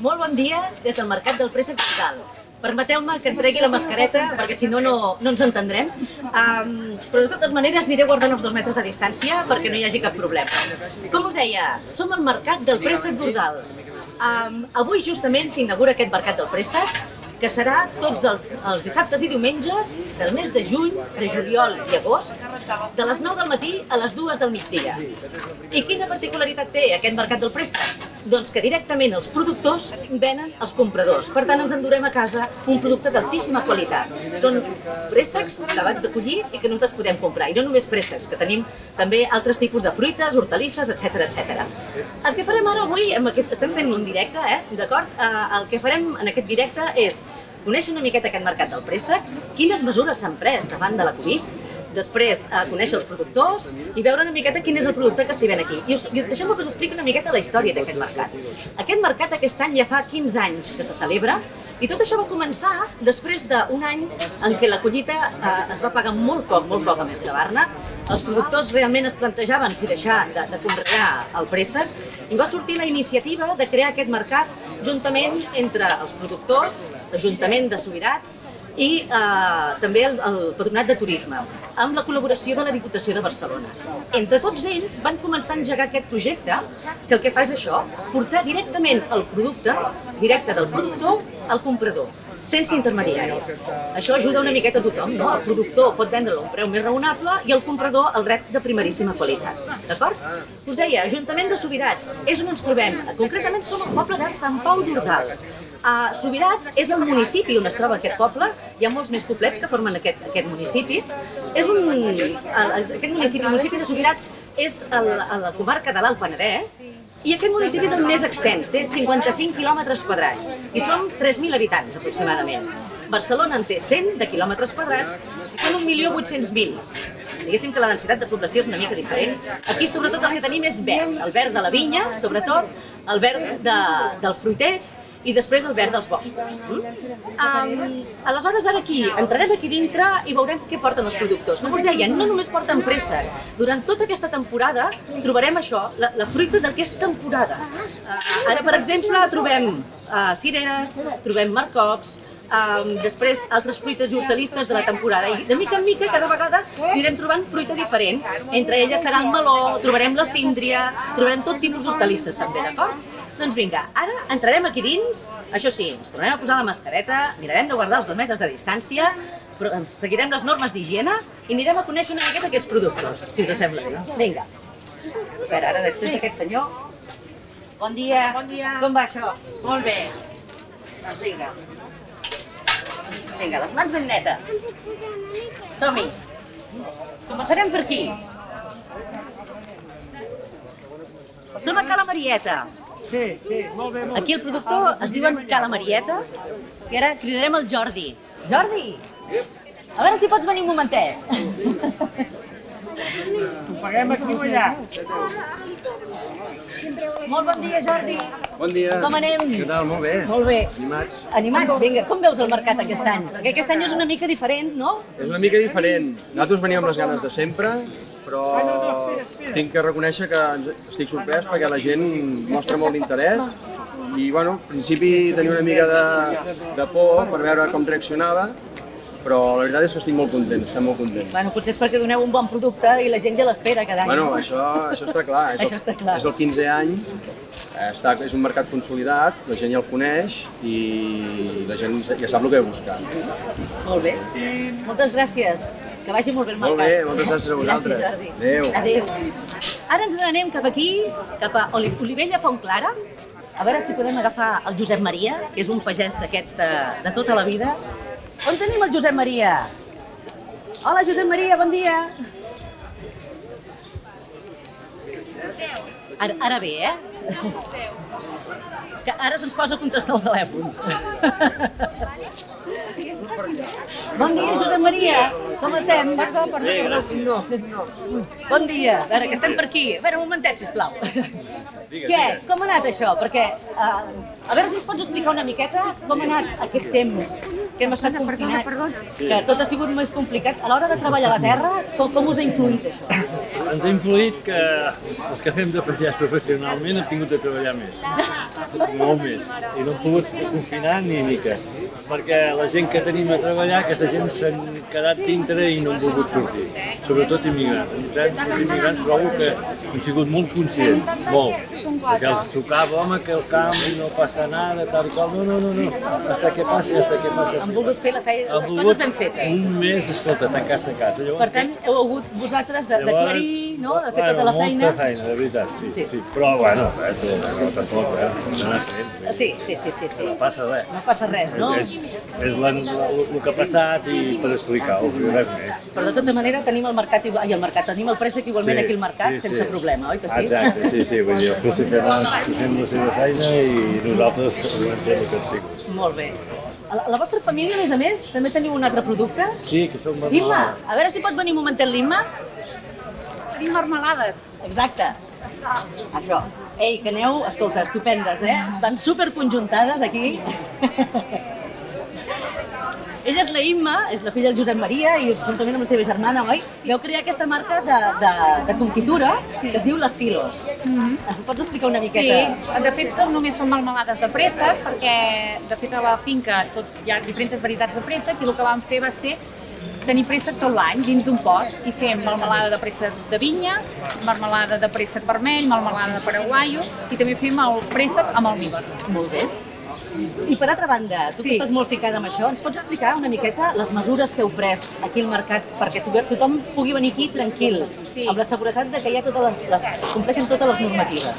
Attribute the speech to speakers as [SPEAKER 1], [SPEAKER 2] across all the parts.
[SPEAKER 1] Molt bon dia des del Mercat del Préssec Total. Permeteu-me que em tregui la mascareta, perquè si no, no, no ens entendrem. Um, però de totes maneres aniré guardant els dos metres de distància perquè no hi hagi cap problema. Com us deia, som al Mercat del Préssec d'Ordal. Um, avui justament s'inaugura aquest Mercat del Préssec, que serà tots els, els dissabtes i diumenges del mes de juny, de juliol i agost, de les 9 del matí a les 2 del migdia. I quina particularitat té aquest mercat del préssec? Doncs que directament els productors venen als compradors. Per tant, ens endurem a casa un producte d'altíssima qualitat. Són préssecs acabats de collir i que nosaltres podem comprar. I no només préssecs, que tenim també altres tipus de fruites, hortalisses, etc etc. El que farem ara avui, amb aquest, estem fent un directe, eh? d'acord? Eh, el que farem en aquest directe és conèixer una miqueta aquest mercat del préssec, quines mesures s'han pres davant de la Covid, després a conèixer els productors i veure una miqueta quin és el producte que s'hi ven aquí. I, us, i deixeu-me que us expliqui una miqueta la història d'aquest mercat. Aquest mercat aquest any ja fa 15 anys que se celebra i tot això va començar després d'un any en què la collita eh, es va pagar molt poc, molt poc a Mercabarna. Els productors realment es plantejaven si deixar de, de conrear el préssec i va sortir la iniciativa de crear aquest mercat juntament entre els productors, l'Ajuntament de Sobirats i eh, també el, el Patronat de Turisme, amb la col·laboració de la Diputació de Barcelona. Entre tots ells van començar a engegar aquest projecte que el que fa és això, portar directament el producte, directe del productor al comprador sense intermediaris. Això ajuda una miqueta a tothom, no? El productor pot vendre a un preu més raonable i el comprador el rep de primeríssima qualitat. D'acord? Us deia, Ajuntament de Sobirats és on ens trobem. Concretament som al poble de Sant Pau d'Ordal. A Subirats és el municipi on es troba aquest poble, hi ha molts més poblets que formen aquest, aquest municipi. És un, aquest municipi, el municipi de Subirats és el, a la comarca de l'Alt Penedès i aquest municipi és el més extens, té 55 quilòmetres quadrats i són 3.000 habitants aproximadament. Barcelona en té 100 de quilòmetres quadrats i són 1.800.000 diguéssim que la densitat de població és una mica diferent. Aquí sobretot el que tenim és verd, el verd de la vinya, sobretot, el verd de, del fruiters i després el verd dels boscos. Mm? Um, aleshores, ara aquí, entrarem aquí dintre i veurem què porten els productors. Com us deia, no només porten pressa. Durant tota aquesta temporada trobarem això, la, la fruita del que és temporada. Uh, ara, per exemple, trobem uh, cireres, trobem marcocs, um, després altres fruites i hortalisses de la temporada. I de mica en mica, cada vegada, anirem trobant fruita diferent. Entre elles serà el meló, trobarem la síndria, trobarem tot tipus d'hortalisses també, d'acord? Doncs vinga, ara entrarem aquí dins, això sí, ens tornarem a posar la mascareta, mirarem de guardar els dos metres de distància, però seguirem les normes d'higiene i anirem a conèixer una miqueta aquests productors, si us sembla bé. Vinga. A veure, ara després d'aquest senyor... Bon dia.
[SPEAKER 2] Bon dia.
[SPEAKER 1] Com va això?
[SPEAKER 2] Molt bé.
[SPEAKER 1] Doncs vinga. Vinga, les mans ben netes. Som-hi. Començarem per aquí. Som a Cala Marieta.
[SPEAKER 2] Sí, sí, molt bé, molt
[SPEAKER 1] Aquí el productor es diuen Cala Marieta i ara cridarem el Jordi. Jordi! A veure si pots venir un momentet.
[SPEAKER 2] Ho paguem aquí o allà?
[SPEAKER 1] Molt bon dia, Jordi.
[SPEAKER 3] Bon dia.
[SPEAKER 1] Com anem?
[SPEAKER 3] Què tal? Molt bé.
[SPEAKER 1] Molt bé.
[SPEAKER 3] Animats.
[SPEAKER 1] Animats, vinga, com veus el mercat aquest any? Perquè aquest any és una mica diferent, no?
[SPEAKER 3] És una mica diferent. Nosaltres veníem amb les ganes de sempre, però tinc que reconèixer que estic sorprès perquè la gent mostra molt d'interès i, bueno, al principi tenia una mica de, de por per veure com reaccionava, però la veritat és que estic molt content, estem molt contents.
[SPEAKER 1] Bueno, potser és perquè doneu un bon producte i la gent ja l'espera cada any.
[SPEAKER 3] Bueno, això, això està clar. És
[SPEAKER 1] Això està clar.
[SPEAKER 3] És el 15è any, eh, està, és un mercat consolidat, la gent ja el coneix i la gent ja sap el que buscar.
[SPEAKER 1] Molt bé. Moltes gràcies. Que vagi molt bé el mercat.
[SPEAKER 3] Molt bé, moltes gràcies a vosaltres.
[SPEAKER 1] Gràcies.
[SPEAKER 3] Adéu.
[SPEAKER 1] Adéu. Ara ens n'anem cap aquí, cap a Oli- Olivella Fontclara. A veure si podem agafar el Josep Maria, que és un pagès d'aquests de, de tota la vida. On tenim el Josep Maria? Hola, Josep Maria, bon dia. Ara, ara bé, eh? Que ara se'ns posa a contestar el telèfon. Bon dia, Josep Maria. Com estem? Perdó, perdó, perdó. Bon dia. A veure, que estem per aquí. A veure, un momentet, sisplau. Què? Com ha anat això? Perquè, uh, a veure si ens pots explicar una miqueta com ha anat aquest temps que hem estat confinats, que tot ha sigut més complicat. A l'hora de treballar a la terra, com, com us ha influït això?
[SPEAKER 4] ens ha influït que els que fem de pagès professionalment hem tingut de treballar més, molt més, i no hem pogut confinar ni mica, perquè la gent que tenim a treballar, aquesta gent s'han quedat dintre i no han volgut sortir, sobretot immigrants. Els immigrants trobo que han sigut molt conscients, molt, perquè els tocava, home, que el canvi no passa nada, tal i qual, no, no, no, no, hasta que passi, hasta que passi.
[SPEAKER 1] Han volgut fer la feina, les coses ben fetes.
[SPEAKER 4] Un mes, escolta, tancar-se a casa. Llavors,
[SPEAKER 1] Per tant, heu hagut vosaltres d'aclarir, no? de fer
[SPEAKER 4] bueno,
[SPEAKER 1] tota la feina.
[SPEAKER 4] Molta feina, de veritat, sí.
[SPEAKER 1] Sí.
[SPEAKER 4] sí. sí. Però, bueno, és, no, tampoc, eh? Anat fent.
[SPEAKER 1] Sí, sí, sí, sí, sí.
[SPEAKER 4] No passa res.
[SPEAKER 1] No passa res, no?
[SPEAKER 4] És, és, és la, la, el que ha passat i per explicar-ho, res més.
[SPEAKER 1] Però de tota manera tenim el mercat, ai, el mercat, tenim el préssec igualment aquí al mercat, sense problema, oi que sí?
[SPEAKER 4] Exacte, sí, sí, vull dir, el préssec anant fent la seva feina i nosaltres ho hem fet el que hem sigut.
[SPEAKER 1] Molt bé. A la, a la vostra família, a més a més, també teniu un altre producte?
[SPEAKER 4] Sí, que som
[SPEAKER 1] Imma, a veure si pot venir un momentet l'Imma.
[SPEAKER 5] Tenim marmelades.
[SPEAKER 1] Exacte. Això. Ei, que aneu, escolta, estupendes, eh? Estan superconjuntades aquí. Ella és la Imma, és la filla del Josep Maria i juntament amb la teva germana, oi? Vau crear aquesta marca de, de, de confitura que es diu Les Filos. Ens ho pots explicar una
[SPEAKER 5] Sí,
[SPEAKER 1] miqueta?
[SPEAKER 5] de fet són, només són melmelades de préssec perquè de fet a la finca tot, hi ha diferents varietats de préssec i el que vam fer va ser tenir préssec tot l'any dins d'un pot i fem melmelada de préssec de vinya, melmelada de préssec vermell, melmelada de paraguaio i també fem el préssec amb almíbar.
[SPEAKER 1] Molt bé. I per altra banda, tu que
[SPEAKER 5] Sí.
[SPEAKER 1] estàs molt ficada amb això, ens pots explicar una miqueta les mesures que heu pres aquí al mercat perquè to- tothom pugui venir aquí tranquil,
[SPEAKER 5] Sí.
[SPEAKER 1] amb la seguretat de que ha totes les, les, es compleixen totes les normatives.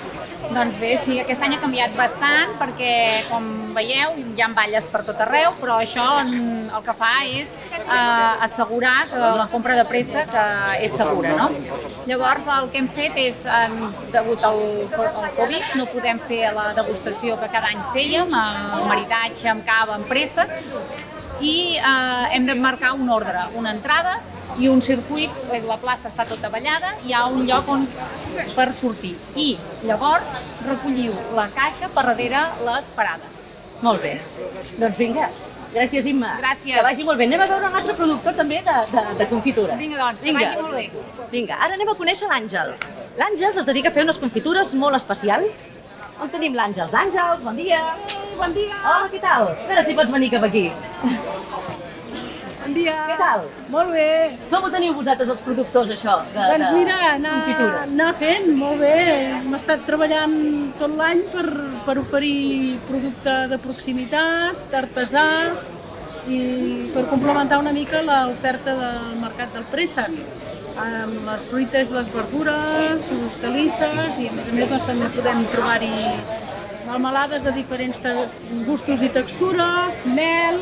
[SPEAKER 5] Doncs bé, sí, aquest any ha canviat bastant perquè, com veieu, hi ha valles per tot arreu, però això el que fa és eh, assegurar que la compra de pressa que és segura, no? Llavors, el que hem fet és, eh, degut al, al Covid, no podem fer la degustació que cada any fèiem, amb maridatge, amb cava, amb pressa, i eh, hem de marcar un ordre, una entrada i un circuit, eh, la plaça està tota ballada, hi ha un lloc on, per sortir. I llavors recolliu la caixa per darrere les parades.
[SPEAKER 1] Molt bé. Doncs vinga, gràcies Imma.
[SPEAKER 5] Gràcies.
[SPEAKER 1] Que vagi molt bé. Anem a veure un altre productor també de, de, de confitures.
[SPEAKER 5] Vinga, doncs, que vagi molt bé.
[SPEAKER 1] Vinga, ara anem a conèixer l'Àngels. L'Àngels es dedica a fer unes confitures molt especials. On tenim l'Àngels? Àngels, bon dia.
[SPEAKER 5] Bon dia!
[SPEAKER 1] Hola, què tal? A veure si pots venir cap aquí.
[SPEAKER 6] Bon dia.
[SPEAKER 1] Què tal?
[SPEAKER 6] Molt bé.
[SPEAKER 1] Com ho teniu vosaltres, els productors, això, de,
[SPEAKER 6] Doncs
[SPEAKER 1] de
[SPEAKER 6] mira, anar,
[SPEAKER 1] confitura?
[SPEAKER 6] anar fent, molt bé. Hem estat treballant tot l'any per, per oferir producte de proximitat, artesà i per complementar una mica l'oferta del mercat del préssec amb les fruites, les verdures, hortalisses i a més a més doncs, també podem trobar-hi melmelades de diferents gustos i textures, mel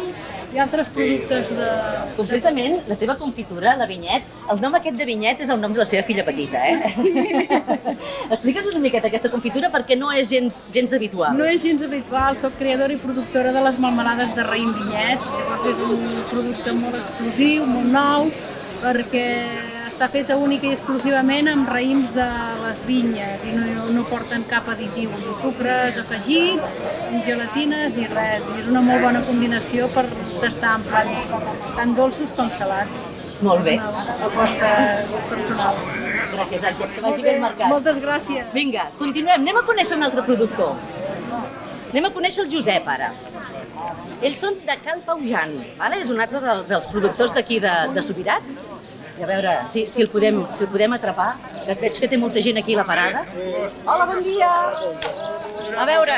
[SPEAKER 6] i altres productes de,
[SPEAKER 1] Concretament, la teva confitura, la vinyet, el nom aquest de vinyet és el nom de la seva filla petita, eh? Sí. Explica'ns una miqueta aquesta confitura perquè no és gens, gens habitual.
[SPEAKER 6] No és gens habitual, sóc creadora i productora de les melmelades de raïm vinyet, llavors és un producte molt exclusiu, molt nou, perquè està feta única i exclusivament amb raïms de les vinyes i no, no porten cap additiu, ni sucres afegits, ni gelatines, ni res. I és una molt bona combinació per tastar en plats tan dolços com salats.
[SPEAKER 1] Molt bé.
[SPEAKER 6] Una aposta personal.
[SPEAKER 1] Gràcies, Àngels, que vagi bé el mercat.
[SPEAKER 6] Moltes gràcies.
[SPEAKER 1] Vinga, continuem. Anem a conèixer un altre productor. Anem a conèixer el Josep, ara. Ells són de Cal Paujan, vale? és un altre del, dels productors d'aquí de, de Subirats. I a veure si, si, el podem, si el podem atrapar, que veig que té molta gent aquí a la parada. Hola, bon dia! A veure,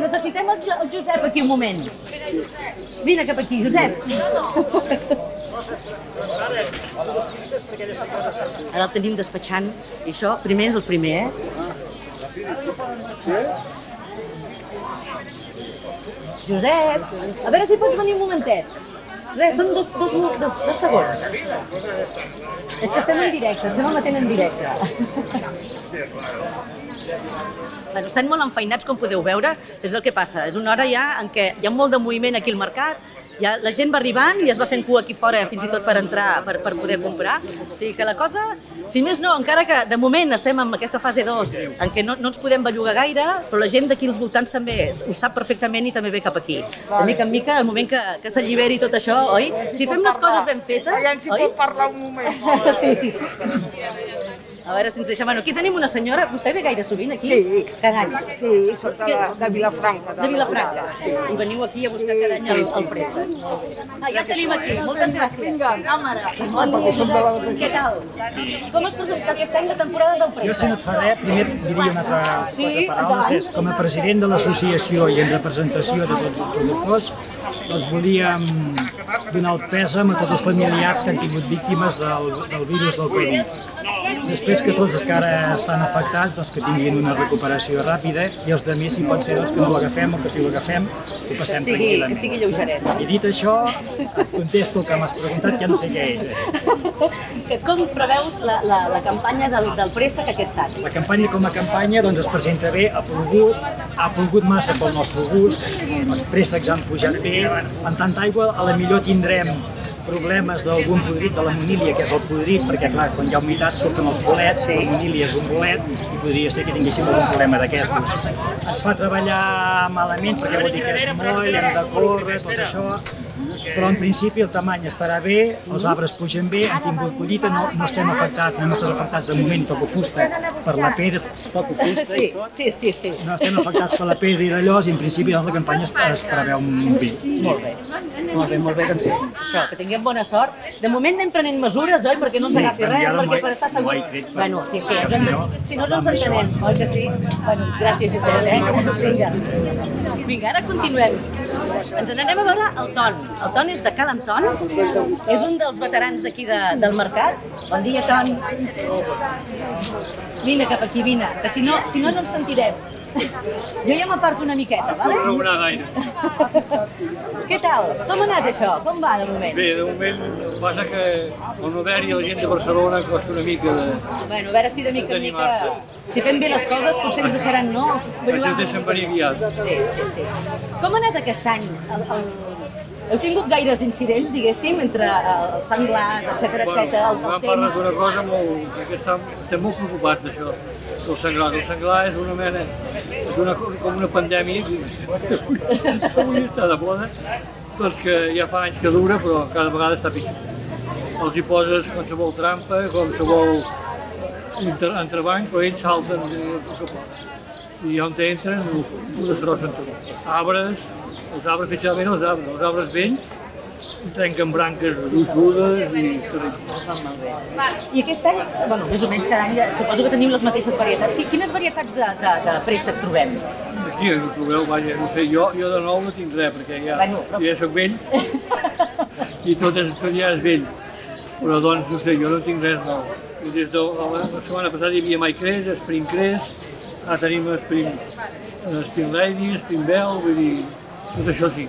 [SPEAKER 1] necessitem el, Jo- el Josep aquí un moment. Vine cap aquí, Josep. Ara el tenim despatxant, i això primer és el primer, eh? Josep, a veure si pots venir un momentet. Res, són dos, dos, dos, dos segons. És que estem en directe, estem emetent en directe. Bueno, estan molt enfeinats, com podeu veure, és el que passa. És una hora ja en què hi ha molt de moviment aquí al mercat ja la gent va arribant i es va fent cua aquí fora fins i tot per entrar, per, per poder comprar. O sigui que la cosa, si més no, encara que de moment estem en aquesta fase 2 en què no, no ens podem bellugar gaire, però la gent d'aquí als voltants també ho sap perfectament i també ve cap aquí. De mica en mica, el moment que, que s'alliberi tot això, oi? Si fem les coses ben fetes,
[SPEAKER 2] Aviam si
[SPEAKER 1] oi?
[SPEAKER 2] pot parlar un moment.
[SPEAKER 1] Sí. A veure si ens deixa... Bueno, aquí tenim una senyora... Vostè ve gaire sovint aquí?
[SPEAKER 7] Sí.
[SPEAKER 1] Cada any?
[SPEAKER 7] Sí, soc de, de Vilafranca.
[SPEAKER 1] De Vilafranca. Sí. I veniu aquí a buscar cada any el, el préssec. Ah, ja el tenim aquí. Moltes gràcies. Vinga. Càmera. Bon dia, Josep. Què tal? Com es presenta aquest any la temporada del
[SPEAKER 8] Jo, si
[SPEAKER 1] préssec?
[SPEAKER 8] no et faré, primer et diria una altra
[SPEAKER 1] Sí,
[SPEAKER 8] quatre paraules. És, com a president de l'associació i en representació de tots els productors, doncs volíem donar el pèsam a tots els familiars que han tingut víctimes del, del virus del Covid. Després que tots els que ara estan afectats doncs, que tinguin una recuperació ràpida i els de més, si pot ser, doncs, que no l'agafem o que si l'agafem ho
[SPEAKER 1] Que
[SPEAKER 8] passem
[SPEAKER 1] sigui, que
[SPEAKER 8] tranquil·lament.
[SPEAKER 1] sigui lleugeret.
[SPEAKER 8] I dit això, et contesto el que m'has preguntat, que no sé què és.
[SPEAKER 1] Que com preveus la, la, la campanya del, del préssec aquest any?
[SPEAKER 8] La campanya com a campanya doncs, es presenta bé, ha plogut, ha plogut massa pel nostre gust, els préssecs han pujat bé, amb tanta aigua a la millor tindrem problemes d'algun podrit de la monília, que és el podrit, perquè clar, quan hi ha humitat surten els bolets, sí. la monília és un bolet i podria ser que tinguéssim algun problema d'aquestos. Ens fa treballar malament perquè vol dir que és moll, hem de córrer, tot això, però en principi el tamany estarà bé, els arbres pugen bé, han tingut collita, no, no estem afectats, no estat afectats de moment, toco fusta per la pedra, toco fusta
[SPEAKER 1] Sí,
[SPEAKER 8] i tot.
[SPEAKER 1] sí, sí, sí.
[SPEAKER 8] No estem afectats per la pedra i d'allò, i en principi doncs, la campanya es, es preveu un bé.
[SPEAKER 1] Molt bé. Molt bé, molt bé, doncs això, que tinguem bona sort. De moment anem prenent mesures, oi? Perquè no ens
[SPEAKER 8] Sí,
[SPEAKER 1] agafi res, perquè per estar segur... Bueno, sí, sí,
[SPEAKER 8] si no,
[SPEAKER 1] si no, no ens entenem, oi que sí? Bueno, gràcies, Josep, eh? Vinga. Vinga, ara continuem. Ens n'anem a veure el Ton. El Ton és de Cal Anton, és un dels veterans aquí de, del mercat. Bon dia, Ton. Vine cap aquí, vine, que si no, si no, no ens sentirem. Jo ja m'aparto una miqueta, vale?
[SPEAKER 9] No haurà gaire.
[SPEAKER 1] Què tal? Com ha anat això? Com va de moment?
[SPEAKER 9] Bé, de moment passa que el no haver-hi la gent de Barcelona costa una mica de...
[SPEAKER 1] Bueno, a veure si de mica en mica... Si fem bé les coses, potser ens deixaran, no?
[SPEAKER 9] Això ens deixen venir.
[SPEAKER 1] Sí, sí, sí. Com ha anat aquest any? El, el... Heu tingut gaires incidents, diguéssim, entre els senglars, etc etc. el,
[SPEAKER 9] vam
[SPEAKER 1] el
[SPEAKER 9] parlar
[SPEAKER 1] temps?
[SPEAKER 9] d'una cosa molt... que estem, estem molt preocupats d'això, del senglar. El senglar és una mena... és una, co- com una pandèmia avui està de moda, doncs que ja fa anys que dura, però cada vegada està pitjor. Els hi poses qualsevol trampa, qualsevol entrebanc, però ells salten el que poden. I on entren ho, ho destrossen tot. Arbres, els arbres, especialment els arbres, els arbres vells, trenquen branques gruixudes i terribles.
[SPEAKER 1] I aquest any, bueno, més o menys cada any, suposo que teniu les mateixes varietats. Qui- Quines varietats de, de, de préssec trobem?
[SPEAKER 9] Aquí no trobeu, vaja, no sé, jo, jo de nou no tinc res, perquè ja,
[SPEAKER 1] Bueno, però-
[SPEAKER 9] ja soc vell i tot, és, tot ja és vell. Però doncs, no sé, jo no tinc res nou. I des de la, la setmana passada hi havia My Crest, Spring Crest, ara tenim Spring, eh, Spring Lady, Spring Bell, vull dir, tot això sí.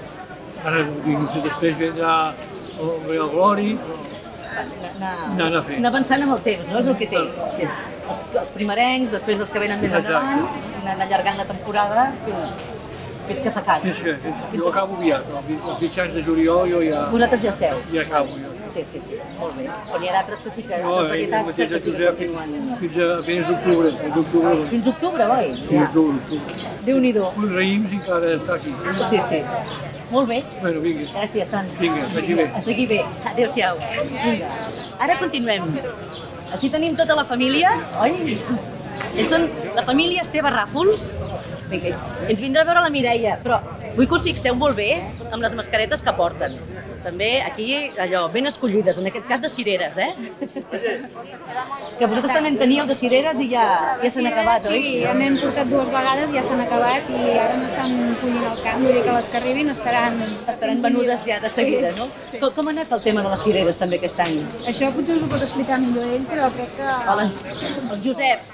[SPEAKER 9] Ara, vull dir, no sé, després vindrà el Glory,
[SPEAKER 1] Anar,
[SPEAKER 9] Anar fer.
[SPEAKER 1] anar avançant amb el temps, no? És el que té. És els, els primerencs, després els que venen més
[SPEAKER 9] Exacte.
[SPEAKER 1] endavant, anant allargant la temporada fins, fins que s'acabi.
[SPEAKER 9] fins que, fins, jo acabo aviat, els mitjans de juliol jo ja,
[SPEAKER 1] Vosaltres ja esteu.
[SPEAKER 9] ja acabo. Jo.
[SPEAKER 1] Sí, sí, sí, molt bé. Però n'hi ha d'altres que sí que,
[SPEAKER 9] No,
[SPEAKER 1] varietats que,
[SPEAKER 9] mateix
[SPEAKER 1] que
[SPEAKER 9] el
[SPEAKER 1] sí
[SPEAKER 9] Josep fins, fins a fins d'octubre, fins d'octubre.
[SPEAKER 1] Fins octubre, oi?
[SPEAKER 9] Fins
[SPEAKER 1] Ja.
[SPEAKER 9] d'octubre, octubre.
[SPEAKER 1] Déu-n'hi-do.
[SPEAKER 9] Un raïms encara està aquí.
[SPEAKER 1] Sí, sí. Molt bé.
[SPEAKER 9] Bueno, vinga,
[SPEAKER 1] Gràcies, tant.
[SPEAKER 9] vinga, vagi bé.
[SPEAKER 1] A seguir bé. Adéu-siau. Vinga. Ara continuem. Aquí tenim tota la família, oi? Ells són la família Esteve Ràfols. Vinga, ens vindrà a veure la Mireia, però vull que us fixeu molt bé amb les mascaretes que porten. També aquí, allò, ben escollides, en aquest cas de cireres, eh? Que vosaltres també en teníeu de cireres i ja, ja s'han acabat, oi?
[SPEAKER 5] Sí, ja n'hem portat dues vegades, ja s'han acabat i ara n'estan collint el camp, vull dir que les que arribin estaran...
[SPEAKER 1] Estaran venudes ja de seguida, no? Com, com ha anat el tema de les cireres també aquest any?
[SPEAKER 5] Això potser us ho pot explicar millor ell, però crec que...
[SPEAKER 1] Hola, el Josep.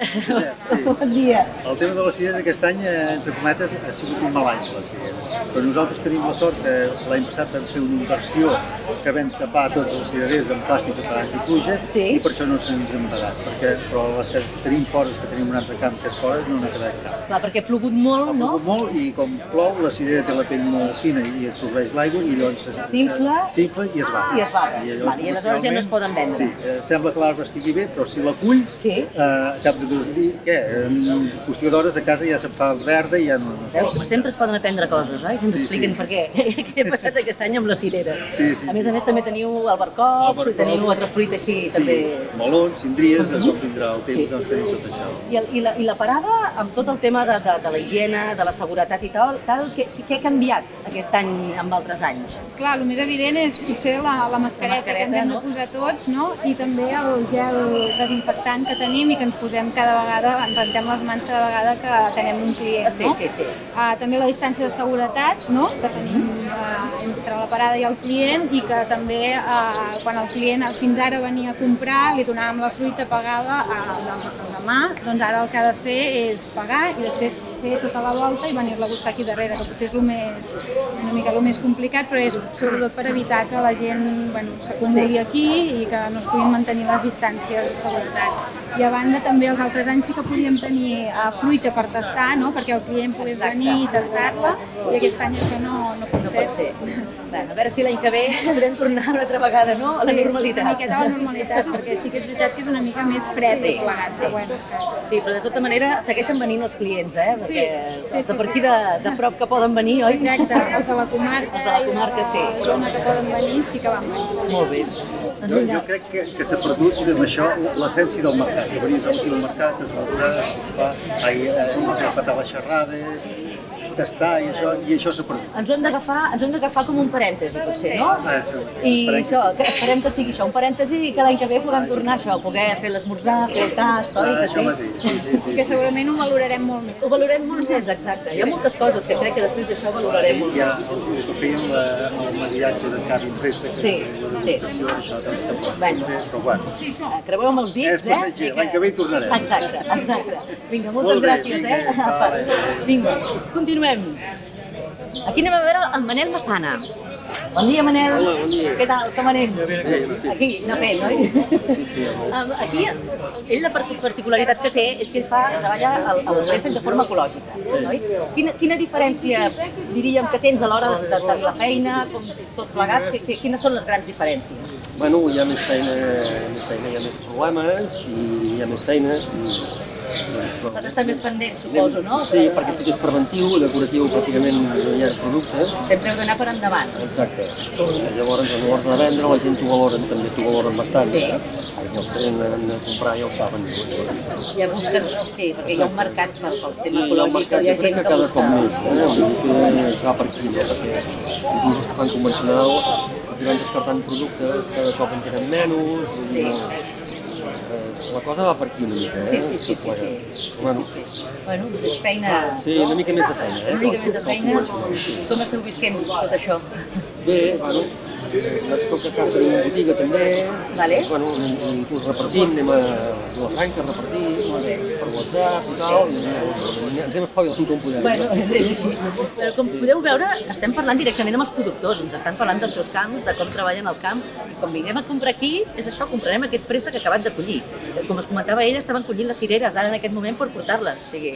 [SPEAKER 10] sí.
[SPEAKER 1] Bon dia.
[SPEAKER 10] El tema de les cireres aquest any, eh, entre cometes, ha sigut un mal any les cireres. Però nosaltres tenim la sort que l'any passat vam fer una inversió producció que vam tapar tots els cirerers amb plàstic antipluja
[SPEAKER 1] Sí.
[SPEAKER 10] i per això no se'ns ha embadat, perquè, però les que tenim fora, que tenim un altre camp que és fora, no n'ha quedat cap.
[SPEAKER 1] Clar, perquè ha plogut molt,
[SPEAKER 10] Ha
[SPEAKER 1] no?
[SPEAKER 10] plogut molt i com plou, la cirera té la pell molt fina i absorbeix l'aigua i llavors
[SPEAKER 1] S'infla.
[SPEAKER 10] s'infla i es va.
[SPEAKER 1] I es bava. Vale, i aleshores ja no es poden vendre.
[SPEAKER 10] Sí, eh, sembla que l'arbre estigui bé, però si la culls,
[SPEAKER 1] Sí.
[SPEAKER 10] eh, cap de dos dies, què, en qüestió d'hores a casa ja se'n fa verda i ja no, no
[SPEAKER 1] Veus, sempre es poden aprendre coses, oi? Que ens
[SPEAKER 10] Sí,
[SPEAKER 1] expliquen
[SPEAKER 10] sí.
[SPEAKER 1] per què. què ha passat aquest any amb les cireres.
[SPEAKER 10] Sí, sí,
[SPEAKER 1] a més
[SPEAKER 10] sí.
[SPEAKER 1] a més també teniu albercocs i teniu altra fruita així
[SPEAKER 10] Sí,
[SPEAKER 1] també.
[SPEAKER 10] melons, cindries, com vindrà el temps,
[SPEAKER 1] Sí.
[SPEAKER 10] doncs tenim tot això.
[SPEAKER 1] I, el, i, la, I la parada, amb tot el tema de, de, de la higiene, de la seguretat i tal, tal què, què ha canviat aquest any amb altres anys?
[SPEAKER 5] Clar, el més evident és potser la, la mascareta,
[SPEAKER 1] mascareta,
[SPEAKER 5] que ens hem
[SPEAKER 1] no?
[SPEAKER 5] de posar tots, no? I també el gel desinfectant que tenim i que ens posem cada vegada, ens rentem les mans cada vegada que tenem un client,
[SPEAKER 1] Sí,
[SPEAKER 5] no?
[SPEAKER 1] sí, sí.
[SPEAKER 5] Uh, també la distància de seguretat, no? Que tenim uh, entre la parada i el client i que també uh, quan el client fins ara venia a comprar li donàvem la fruita pagada a la, a la mà, doncs ara el que ha de fer és pagar i després fer tota la volta i venir-la a buscar aquí darrere, que potser és el més, una mica el més complicat, però és sobretot per evitar que la gent bueno, s'acumuli aquí i que no es puguin mantenir les distàncies de seguretat. I a banda també els altres anys sí que podíem tenir uh, fruita per tastar, no? perquè el client pogués venir i tastar-la i aquest any això no, no pot
[SPEAKER 1] No
[SPEAKER 5] ser.
[SPEAKER 1] pot ser. Bueno, a veure si l'any que ve podrem tornar una altra vegada, no? A la normalitat.
[SPEAKER 5] Una miqueta a la normalitat, perquè sí que és veritat que és una mica més fred
[SPEAKER 1] Sí,
[SPEAKER 5] tot plegat,
[SPEAKER 1] sí.
[SPEAKER 5] bueno, que...
[SPEAKER 1] Sí, però de tota manera segueixen venint els clients, eh? Perquè
[SPEAKER 5] sí,
[SPEAKER 1] els de
[SPEAKER 5] sí,
[SPEAKER 1] per
[SPEAKER 5] sí.
[SPEAKER 1] aquí de, de prop que poden venir, oi?
[SPEAKER 5] Exacte, els de la comarca,
[SPEAKER 1] Els de la comarca, sí.
[SPEAKER 5] la zona que poden venir sí que van venir.
[SPEAKER 1] Molt bé.
[SPEAKER 10] Jo, jo crec que, que s'ha perdut amb això l'essència del mercat. Que venies aquí mercat, esmorzar, sopar, ai, eh, fer patar la xerrada, tastar i això, i això s'ha perdut.
[SPEAKER 1] Ens ho hem d'agafar, ens ho hem d'agafar com un parèntesi, potser, no?
[SPEAKER 10] Ah, això.
[SPEAKER 1] I
[SPEAKER 10] Esperem que
[SPEAKER 1] això,
[SPEAKER 10] sí.
[SPEAKER 1] que esperem que sigui això, un parèntesi i que l'any que ve puguem tornar a això, poder fer l'esmorzar, fer el tast, oi?
[SPEAKER 10] Ah,
[SPEAKER 1] Que
[SPEAKER 10] això
[SPEAKER 1] sí?
[SPEAKER 10] mateix, sí, sí, sí.
[SPEAKER 5] Que segurament ho valorarem molt més.
[SPEAKER 1] Ho valorem molt més, exacte. Hi ha moltes coses que crec que després d'això valorarem molt més.
[SPEAKER 10] el que fèiem la, el maquillatge de cap impresa, que
[SPEAKER 1] Sí,
[SPEAKER 10] la
[SPEAKER 1] sí.
[SPEAKER 10] degustació, això també està molt
[SPEAKER 1] Bueno.
[SPEAKER 10] bé, però bueno.
[SPEAKER 1] Eh, Creueu amb els dits,
[SPEAKER 10] És
[SPEAKER 1] eh?
[SPEAKER 10] passatger,
[SPEAKER 1] I que-
[SPEAKER 10] l'any que ve hi tornarem.
[SPEAKER 1] Exacte, exacte. Vinga, moltes
[SPEAKER 10] Molt bé,
[SPEAKER 1] gràcies, eh?
[SPEAKER 10] vinga, vale.
[SPEAKER 1] Vinga, continuem. Aquí anem a veure el Manel Massana. Bon dia, Manel.
[SPEAKER 11] Hola, bon dia.
[SPEAKER 1] Què tal, com anem? Aquí, anar fent, oi?
[SPEAKER 11] Sí, sí,
[SPEAKER 1] Aquí, ell la par- particularitat que té és que ell fa, treballa el, el préssec de forma ecològica, oi? Quina, quina diferència diríem que tens a l'hora de, de tenir la feina, com tot plegat? Que, que, quines són les grans diferències?
[SPEAKER 11] Bueno, hi ha més feina, més feina, hi ha més problemes i hi ha més feina. I,
[SPEAKER 1] S'ha d'estar més pendent, suposo, no?
[SPEAKER 11] Sí, perquè tot és preventiu, decoratiu pràcticament no hi ha productes.
[SPEAKER 1] Sempre heu d'anar per endavant.
[SPEAKER 11] Exacte. Llavors, a l'hora de vendre, la gent t'ho valoren, també t'ho valoren bastant.
[SPEAKER 1] Sí.
[SPEAKER 11] I els que venen a comprar ja ho saben.
[SPEAKER 1] Ja busquen, sí, perquè hi ha un mercat pel
[SPEAKER 11] Sí,
[SPEAKER 1] tema
[SPEAKER 11] ha
[SPEAKER 1] ecològic, hi ha gent
[SPEAKER 11] que cada cop més, eh? Que va per aquí, no? perquè inclús els que fan convencional els van descartant productes, cada cop en tenen menys,
[SPEAKER 1] Sí.
[SPEAKER 11] eh, la cosa va per aquí una mica, eh?
[SPEAKER 1] Sí, sí, sí, sí, sí.
[SPEAKER 11] Sí,
[SPEAKER 1] sí,
[SPEAKER 11] bueno,
[SPEAKER 1] sí, sí. Bueno, és feina...
[SPEAKER 11] sí, una mica més de feina, eh?
[SPEAKER 1] Una mica més de feina. Com esteu visquent tot això?
[SPEAKER 11] Bé, bueno, nosaltres com que a tenim botiga també,
[SPEAKER 1] Vale.
[SPEAKER 11] bueno, inclús repartim, anem a Vilafranca a repartir per WhatsApp i tal, i ens hem espavilat com podem.
[SPEAKER 1] Bueno,
[SPEAKER 11] no?
[SPEAKER 1] sí, sí, sí. Però com podeu veure, estem parlant directament amb els productors, ens estan parlant dels seus camps, de com treballen al camp, i quan vinguem a comprar aquí, és això, comprarem aquest préssec acabat de collir. Com es comentava ell, estaven collint les cireres ara en aquest moment per portar-les, o sigui,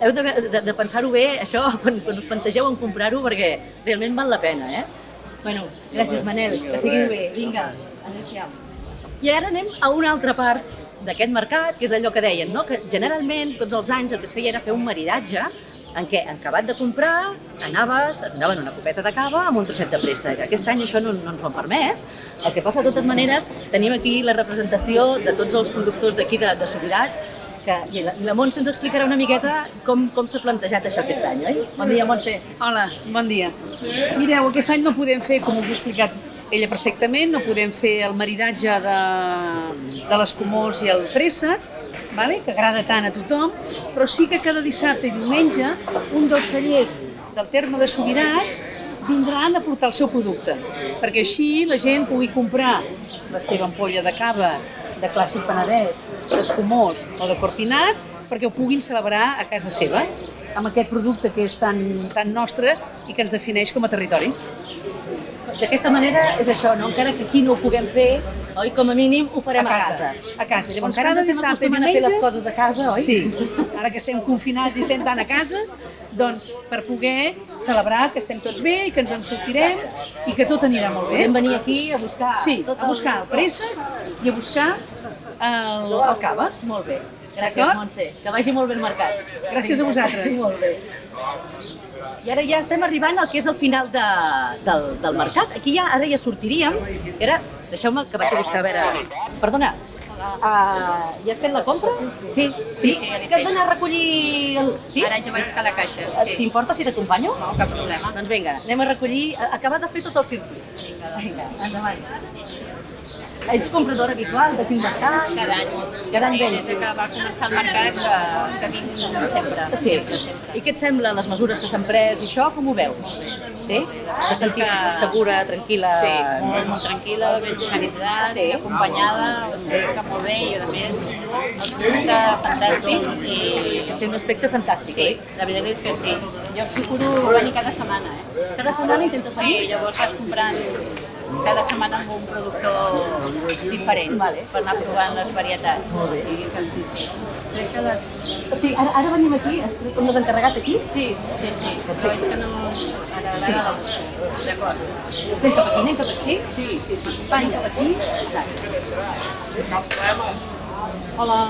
[SPEAKER 1] heu de, de, de pensar-ho bé, això, quan, quan us plantegeu en comprar-ho, perquè realment val la pena, eh? Bueno, gràcies, Manel, que siguin bé, vinga, adéu-siau. I ara anem a una altra part d'aquest mercat, que és allò que deien, no? que generalment tots els anys el que es feia era fer un maridatge en què, en acabat de comprar, anaves, et donaven una copeta de cava amb un trosset de pressa. Aquest any això no, no ens ho han permès. El que passa, de totes maneres, tenim aquí la representació de tots els productors d'aquí de, de Sobirats, que, i la, i la Montse ens explicarà una miqueta com, com s'ha plantejat això aquest any, oi? Bon dia, Montse.
[SPEAKER 12] Hola, bon dia. Mireu, aquest any no podem fer, com us he explicat ella perfectament, no podem fer el maridatge de, de l'escumós i el préssec, vale? que agrada tant a tothom, però sí que cada dissabte i diumenge un dels cellers del terme de Sobirats vindran a portar el seu producte, perquè així la gent pugui comprar la seva ampolla de cava de clàssic penedès, d'escumós o de corpinat, perquè ho puguin celebrar a casa seva amb aquest producte que és tan, tan nostre i que ens defineix com a territori.
[SPEAKER 1] d'aquesta manera és això, no? encara que aquí no ho puguem fer, oi? com a mínim ho farem a, casa.
[SPEAKER 12] A casa. Llavors,
[SPEAKER 1] Encara
[SPEAKER 12] cada
[SPEAKER 1] ens estem acostumant a fer les coses a casa, oi?
[SPEAKER 12] Sí. Ara que estem confinats i estem tant a casa, doncs per poder celebrar que estem tots bé i que ens en sortirem i que tot anirà molt bé.
[SPEAKER 1] Podem venir aquí a buscar
[SPEAKER 12] Sí,
[SPEAKER 1] tot
[SPEAKER 12] a buscar el préssec i a buscar el, el cava.
[SPEAKER 1] Molt bé. Gràcies? Montse. Que vagi molt bé el mercat.
[SPEAKER 12] Gràcies a vosaltres.
[SPEAKER 1] molt bé. I ara ja estem arribant al que és el final de, del, del mercat. Aquí ja, ara ja sortiríem. I ara, deixeu-me que vaig a buscar, a veure... Perdona, uh, ja has fet la compra?
[SPEAKER 13] Sí,
[SPEAKER 1] Sí?
[SPEAKER 13] sí, l'he
[SPEAKER 1] que has d'anar a recollir... El... Sí?
[SPEAKER 13] Ara ja vaig a la caixa, sí.
[SPEAKER 1] T'importa si t'acompanyo?
[SPEAKER 13] No, cap problema.
[SPEAKER 1] Doncs vinga, anem a recollir... Acabar de fer tot el circuit. Vinga, vinga endavant. Ets comprador habitual d'aquí al mercat?
[SPEAKER 13] Cada any.
[SPEAKER 1] Cada any
[SPEAKER 13] sí,
[SPEAKER 1] vens?
[SPEAKER 13] des que va començar el mercat que, que vinc sempre.
[SPEAKER 1] Sí. I què et sembla les mesures que s'han pres i això? Com ho veus? Sí? Te sentit
[SPEAKER 13] que-
[SPEAKER 1] segura, tranquil·la?
[SPEAKER 13] Sí, molt, molt tranquil·la, ben organitzada,
[SPEAKER 1] Sí.
[SPEAKER 13] acompanyada, o sigui que molt bé i a més fantàstic i...
[SPEAKER 1] Té un aspecte fantàstic,
[SPEAKER 13] Sí,
[SPEAKER 1] oi?
[SPEAKER 13] la veritat és que sí. Jo procuro venir cada setmana, eh?
[SPEAKER 1] Cada setmana intentes venir?
[SPEAKER 13] Sí, llavors vas comprant cada setmana amb un productor diferent
[SPEAKER 1] Vale.
[SPEAKER 13] per anar provant les varietats.
[SPEAKER 1] Molt bé.
[SPEAKER 13] O sigui que sí, sí. Crec que la...
[SPEAKER 1] O sigui, ara, ara venim aquí, com nos encarregat aquí?
[SPEAKER 13] Sí, sí, sí. Però és que no... Ara, ara, ara, d'acord.
[SPEAKER 1] Anem cap aquí, anem cap aquí? Sí, sí, sí. Anem cap aquí. Hola.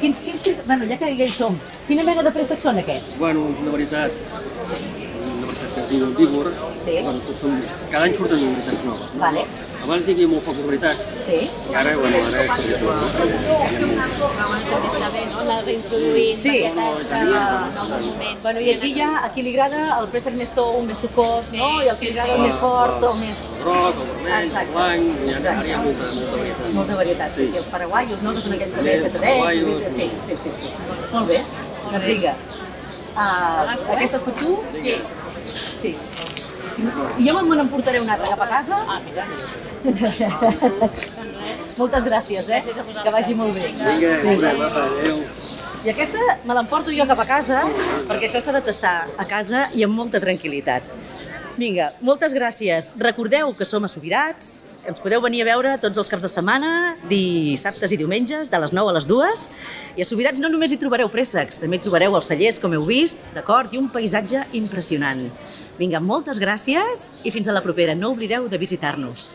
[SPEAKER 1] Quins, quins, quins, bueno, ja que ja hi som, quina mena de préssec són aquests?
[SPEAKER 11] Bueno, és una varietat que es diu Vígor.
[SPEAKER 1] Sí.
[SPEAKER 11] Bueno, tots són, cada any surten varietats noves. No?
[SPEAKER 1] Vale.
[SPEAKER 11] Abans hi havia molt poques varietats.
[SPEAKER 1] Sí.
[SPEAKER 11] I ara, bueno, ara és tot, no?
[SPEAKER 13] També està bé, no? Anar reintroduint
[SPEAKER 1] Sí.
[SPEAKER 13] varietats moment...
[SPEAKER 1] Bueno, i així ja, a qui li agrada el préssec més tou, més sucós, no? I el que li agrada el més fort, el més...
[SPEAKER 11] El roc, el vermell, el blanc, hi ha molta, molta varietat.
[SPEAKER 1] Molta varietat, sí, sí, els paraguaios, no? Que són aquells també
[SPEAKER 11] paraguaios,
[SPEAKER 1] sí, sí, sí, sí. Molt bé, doncs vinga. Uh, aquesta és per tu? Sí. Sí. I jo me n'emportaré una altra cap a casa. Ah, mira. Moltes gràcies, eh? Que vagi molt bé.
[SPEAKER 11] Vinga, vinga, adéu.
[SPEAKER 1] I aquesta me l'emporto jo cap a casa, perquè això s'ha de tastar a casa i amb molta tranquil·litat. Vinga, moltes gràcies. Recordeu que som a Subirats, ens podeu venir a veure tots els caps de setmana, dissabtes i diumenges, de les 9 a les 2. I a Subirats no només hi trobareu préssecs, també hi trobareu els cellers, com heu vist, d'acord? I un paisatge impressionant. Vinga, moltes gràcies i fins a la propera. No oblideu de visitar-nos.